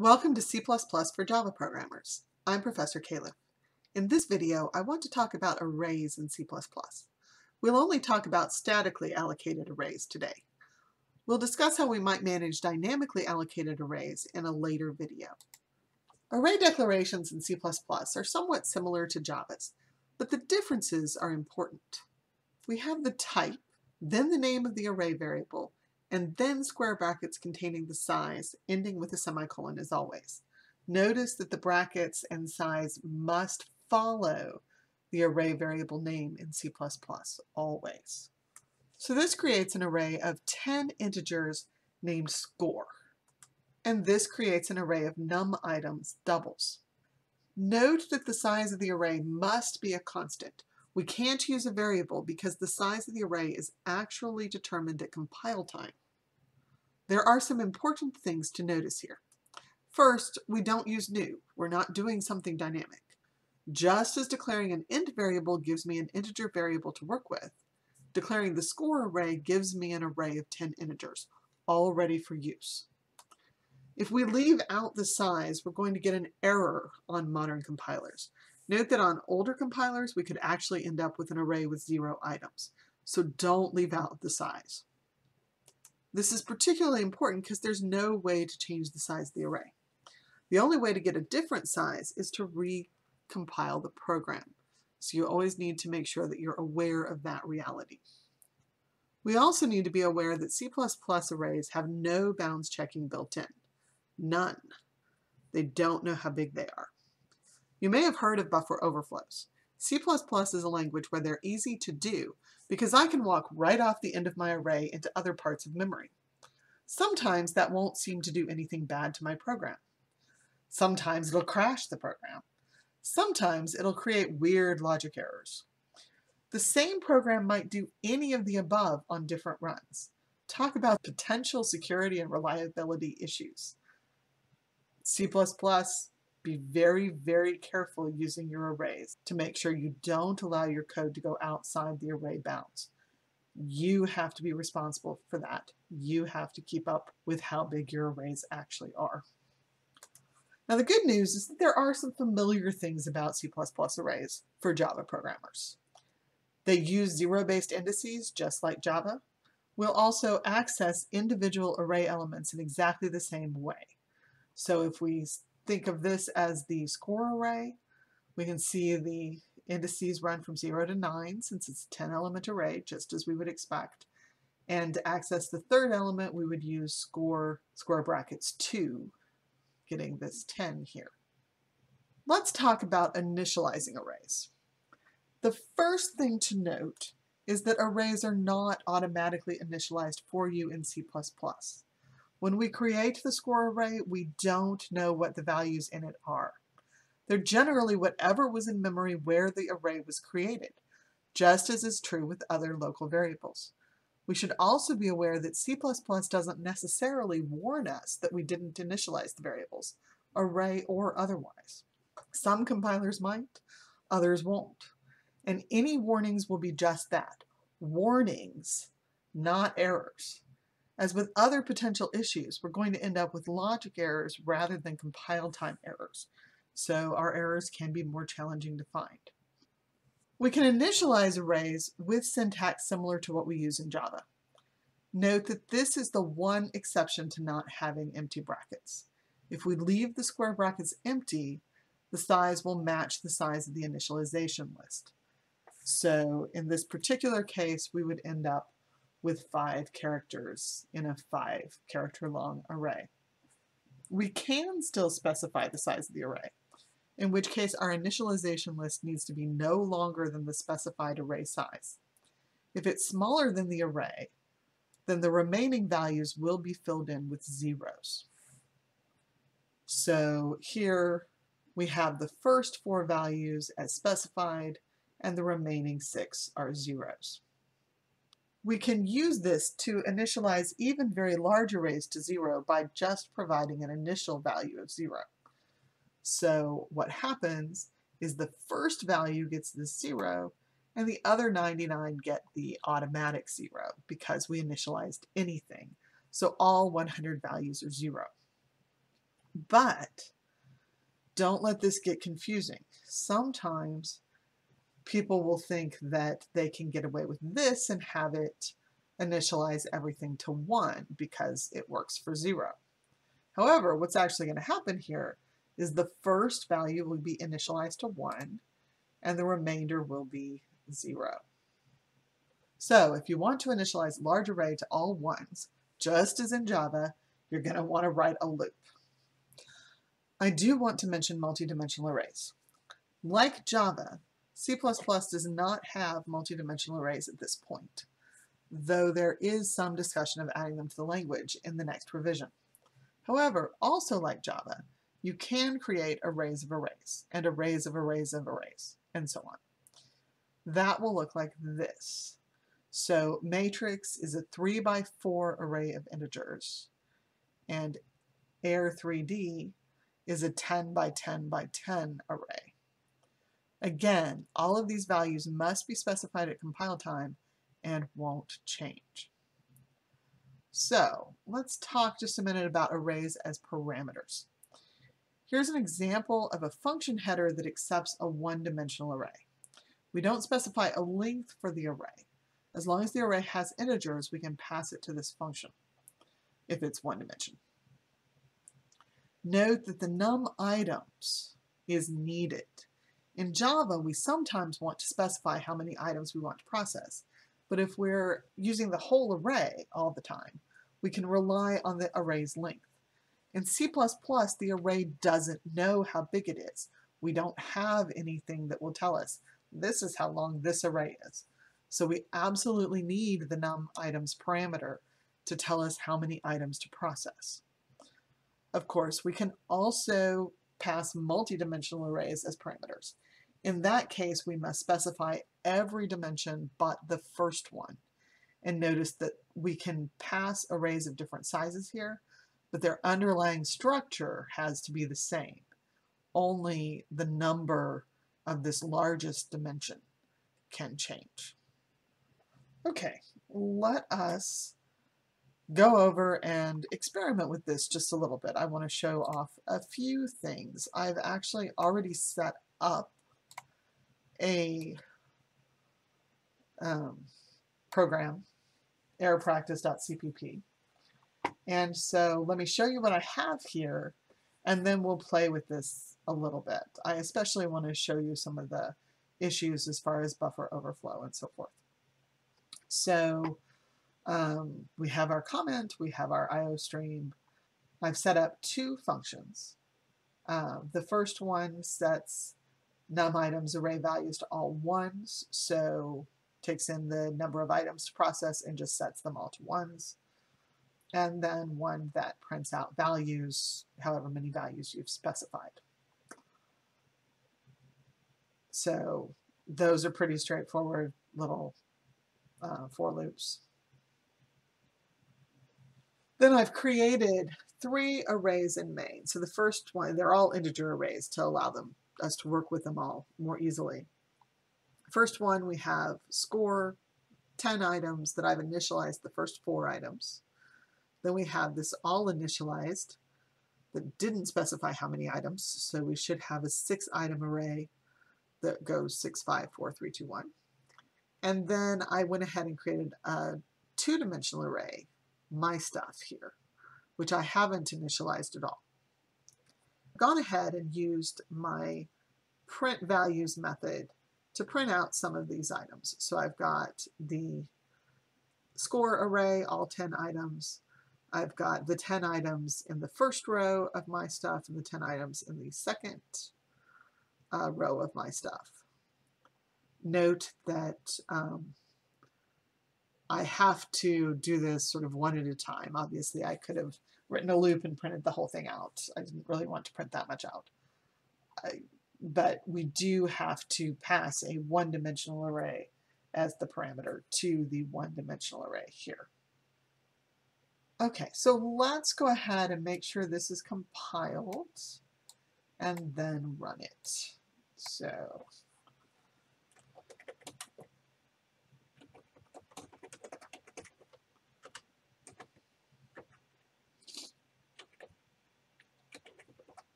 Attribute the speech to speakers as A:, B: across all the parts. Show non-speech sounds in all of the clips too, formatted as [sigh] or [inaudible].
A: Welcome to C++ for Java programmers. I'm Professor Califf. In this video, I want to talk about arrays in C++. We'll only talk about statically allocated arrays today. We'll discuss how we might manage dynamically allocated arrays in a later video. Array declarations in C++ are somewhat similar to Java's, but the differences are important. We have the type, then the name of the array variable, and then square brackets containing the size, ending with a semicolon as always. Notice that the brackets and size must follow the array variable name in C++ always. So this creates an array of 10 integers named score. And this creates an array of num items doubles. Note that the size of the array must be a constant. We can't use a variable because the size of the array is actually determined at compile time. There are some important things to notice here. First, we don't use new. We're not doing something dynamic. Just as declaring an int variable gives me an integer variable to work with, declaring the score array gives me an array of 10 integers, all ready for use. If we leave out the size, we're going to get an error on modern compilers. Note that on older compilers, we could actually end up with an array with zero items. So don't leave out the size. This is particularly important because there's no way to change the size of the array. The only way to get a different size is to recompile the program. So you always need to make sure that you're aware of that reality. We also need to be aware that C++ arrays have no bounds checking built in. None. They don't know how big they are. You may have heard of buffer overflows. C++ is a language where they're easy to do because I can walk right off the end of my array into other parts of memory. Sometimes that won't seem to do anything bad to my program. Sometimes it'll crash the program. Sometimes it'll create weird logic errors. The same program might do any of the above on different runs. Talk about potential security and reliability issues. C++, be very, very careful using your arrays to make sure you don't allow your code to go outside the array bounds. You have to be responsible for that. You have to keep up with how big your arrays actually are. Now the good news is that there are some familiar things about C++ arrays for Java programmers. They use zero-based indices just like Java. We'll also access individual array elements in exactly the same way. So if we think of this as the score array. We can see the indices run from 0 to 9 since it's a 10 element array, just as we would expect. And to access the third element, we would use score square brackets 2, getting this 10 here. Let's talk about initializing arrays. The first thing to note is that arrays are not automatically initialized for you in C++. When we create the score array, we don't know what the values in it are. They're generally whatever was in memory where the array was created, just as is true with other local variables. We should also be aware that C++ doesn't necessarily warn us that we didn't initialize the variables, array or otherwise. Some compilers might, others won't. And any warnings will be just that, warnings, not errors. As with other potential issues, we're going to end up with logic errors rather than compile time errors, so our errors can be more challenging to find. We can initialize arrays with syntax similar to what we use in Java. Note that this is the one exception to not having empty brackets. If we leave the square brackets empty, the size will match the size of the initialization list. So in this particular case, we would end up with five characters in a five character long array. We can still specify the size of the array, in which case our initialization list needs to be no longer than the specified array size. If it's smaller than the array, then the remaining values will be filled in with zeros. So here we have the first four values as specified, and the remaining six are zeros. We can use this to initialize even very large arrays to zero by just providing an initial value of zero. So what happens is the first value gets the zero and the other 99 get the automatic zero because we initialized anything. So all 100 values are zero. But don't let this get confusing. Sometimes people will think that they can get away with this and have it initialize everything to 1 because it works for 0. However, what's actually going to happen here is the first value will be initialized to 1 and the remainder will be 0. So if you want to initialize large array to all ones, just as in Java, you're going to want to write a loop. I do want to mention multidimensional arrays. Like Java, C++ does not have multidimensional arrays at this point, though there is some discussion of adding them to the language in the next revision. However, also like Java, you can create arrays of arrays, and arrays of arrays of arrays, and so on. That will look like this. So matrix is a 3 by 4 array of integers, and AIR3D is a 10 by 10 by 10 array. Again, all of these values must be specified at compile time and won't change. So let's talk just a minute about arrays as parameters. Here's an example of a function header that accepts a one-dimensional array. We don't specify a length for the array. As long as the array has integers, we can pass it to this function if it's one dimension. Note that the num items is needed. In Java, we sometimes want to specify how many items we want to process, but if we're using the whole array all the time, we can rely on the array's length. In C++, the array doesn't know how big it is. We don't have anything that will tell us this is how long this array is. So we absolutely need the num items parameter to tell us how many items to process. Of course, we can also pass multidimensional arrays as parameters. In that case, we must specify every dimension but the first one. And notice that we can pass arrays of different sizes here, but their underlying structure has to be the same. Only the number of this largest dimension can change. Okay, let us go over and experiment with this just a little bit. I want to show off a few things. I've actually already set up a um, program, arraypractice.cpp. And so let me show you what I have here, and then we'll play with this a little bit. I especially want to show you some of the issues as far as buffer overflow and so forth. So um, we have our comment, we have our IO stream. I've set up two functions. Uh, the first one sets num items array values to all ones, so takes in the number of items to process and just sets them all to ones. And then one that prints out values, however many values you've specified. So those are pretty straightforward little uh, for loops. Then I've created three arrays in main. So the first one, they're all integer arrays to allow them us to work with them all more easily. First one, we have score, 10 items that I've initialized the first four items. Then we have this all initialized that didn't specify how many items, so we should have a six item array that goes 6, 5, 4, 3, 2, 1. And then I went ahead and created a two-dimensional array, my stuff here, which I haven't initialized at all. I've gone ahead and used my print values method to print out some of these items. So I've got the score array, all 10 items. I've got the 10 items in the first row of my stuff and the 10 items in the second uh, row of my stuff note that um, I have to do this sort of one at a time. Obviously, I could have written a loop and printed the whole thing out. I didn't really want to print that much out. I, but we do have to pass a one-dimensional array as the parameter to the one-dimensional array here. Okay, so let's go ahead and make sure this is compiled and then run it. So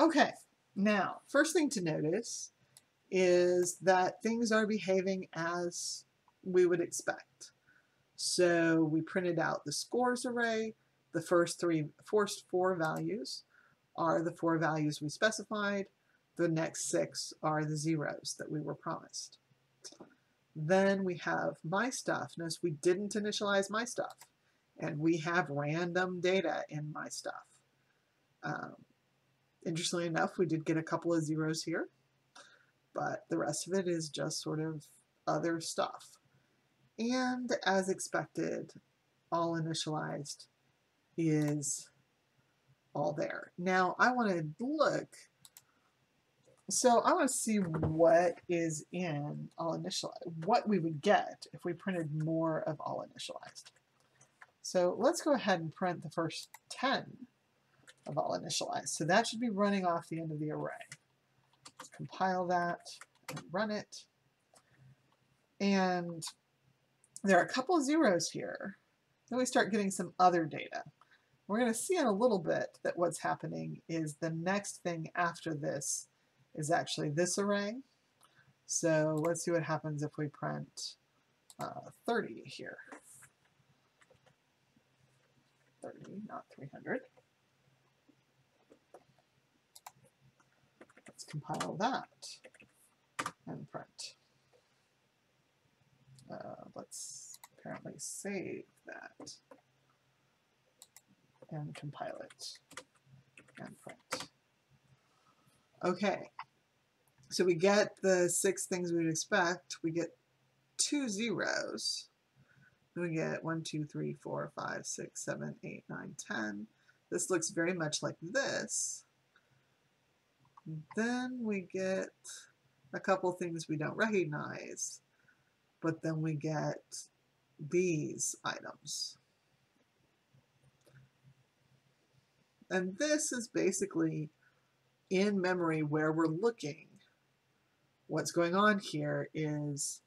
A: Okay, now, first thing to notice is that things are behaving as we would expect. So we printed out the scores array. The first three, first four values are the four values we specified. The next six are the zeros that we were promised. Then we have my stuff. Notice we didn't initialize my stuff. And we have random data in my stuff. Um, interestingly enough, we did get a couple of zeros here. But the rest of it is just sort of other stuff. And as expected, all initialized is all there. Now I want to look so I want to see what is in all initialized, what we would get if we printed more of all initialized. So let's go ahead and print the first 10 of all initialized. So that should be running off the end of the array. Let's compile that and run it. And there are a couple zeros here. Then we start getting some other data. We're going to see in a little bit that what's happening is the next thing after this is actually this array. So let's see what happens if we print uh, 30 here. 30, not 300. Let's compile that and print. Uh, let's apparently save that and compile it and print. Okay, so we get the six things we'd expect. We get two zeros. We get one, two, three, four, five, six, seven, eight, nine, ten. This looks very much like this. Then we get a couple things we don't recognize, but then we get these items. And this is basically in memory where we're looking what's going on here is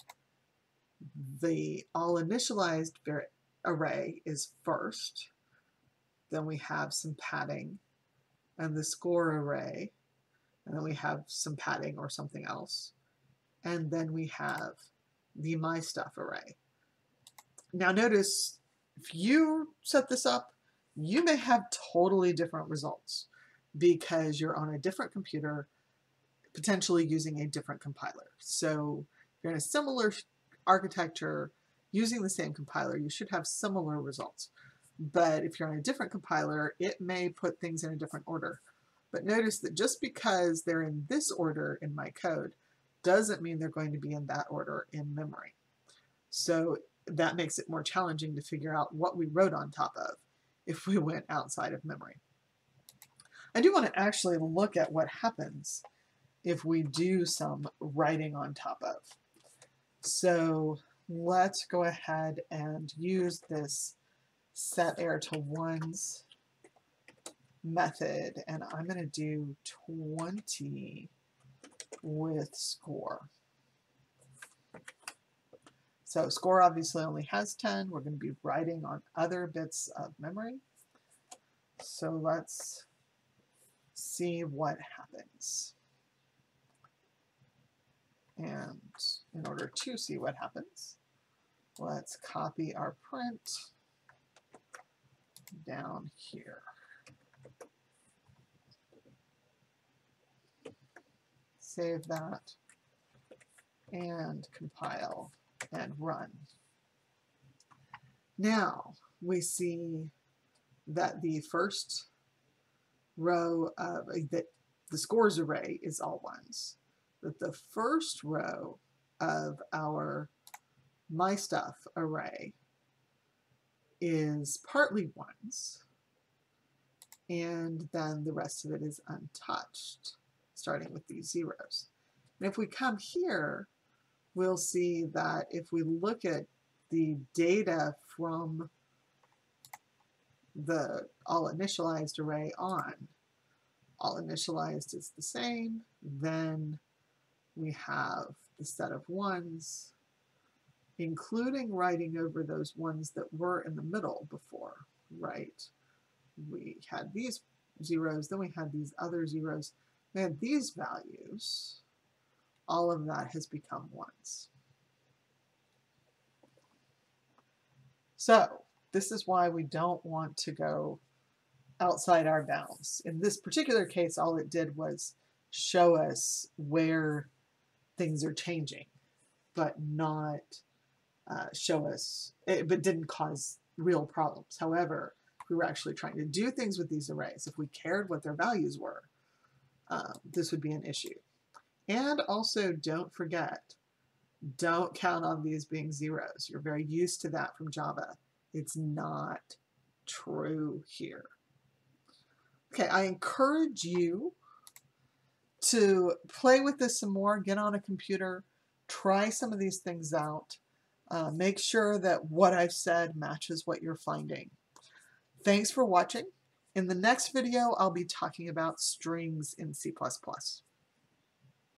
A: the all initialized array is first. Then we have some padding and the score array. And then we have some padding or something else. And then we have the my stuff array. Now notice if you set this up, you may have totally different results because you're on a different computer potentially using a different compiler. So if you're in a similar architecture using the same compiler, you should have similar results. But if you're on a different compiler, it may put things in a different order. But notice that just because they're in this order in my code doesn't mean they're going to be in that order in memory. So that makes it more challenging to figure out what we wrote on top of if we [laughs] went outside of memory. I do want to actually look at what happens if we do some writing on top of. So let's go ahead and use this set error to ones method and I'm going to do 20 with score. So score obviously only has 10. We're going to be writing on other bits of memory. So let's see what happens. And in order to see what happens, let's copy our print down here. Save that and compile and run. Now we see that the first row of uh, the, the scores array is all ones that the first row of our my stuff array is partly ones and then the rest of it is untouched starting with these zeros. And if we come here we'll see that if we look at the data from the all initialized array on, all initialized is the same, then we have the set of ones, including writing over those ones that were in the middle before, right? We had these zeros, then we had these other zeros, had these values, all of that has become ones. So this is why we don't want to go outside our bounds. In this particular case, all it did was show us where things are changing, but not uh, show us, it, eh, but didn't cause real problems. However, we were actually trying to do things with these arrays, if we cared what their values were, um, this would be an issue. And also don't forget, don't count on these being zeros. You're very used to that from Java. It's not true here. Okay, I encourage you to play with this some more, get on a computer, try some of these things out. Uh, make sure that what I've said matches what you're finding. Thanks for watching. In the next video, I'll be talking about strings in C++.